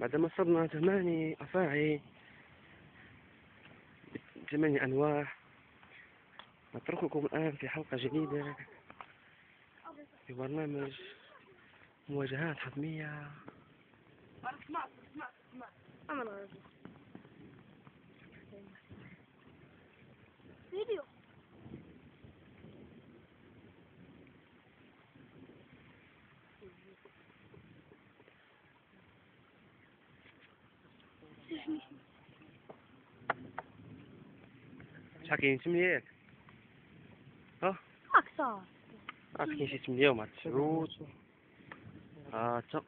بعدما صرنا ثماني أفاعي ثمانية أنواع. نترككم الآن في حلقة جديدة في برنامج مواجهات حتمية. فيديو شحال كاين سميات ها راه كاين شي سمية ومع تسعود ها تا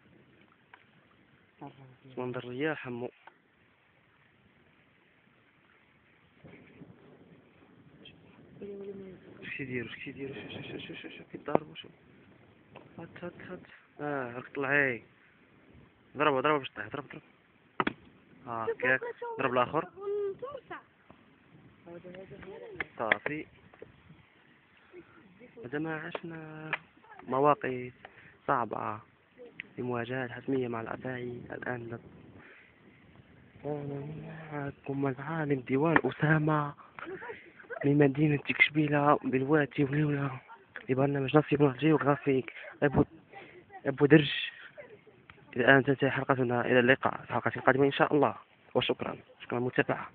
منظر الرياح حمو شي يديرو شي يديرو شوف شوف شوف شوف شوف كيضربو شوف هات هات هات آه راك طلعي ضربو ضربو باش طيح ضرب ضرب هاكاك ضرب الآخر. صافي عندما عشنا مواقف صعبة في مواجهات حتمية مع الأفاعي الآن كان معكم العالم ديوان أسامة من مدينة تكشبيلة بالوادي وليولا لبرنامج نصيب الجيوغرافيك أبو أبو درج. الآن تنتهي حلقتنا إلى اللقاء في الحلقة القادمة إن شاء الله. وشكرا. شكرا للمتابعة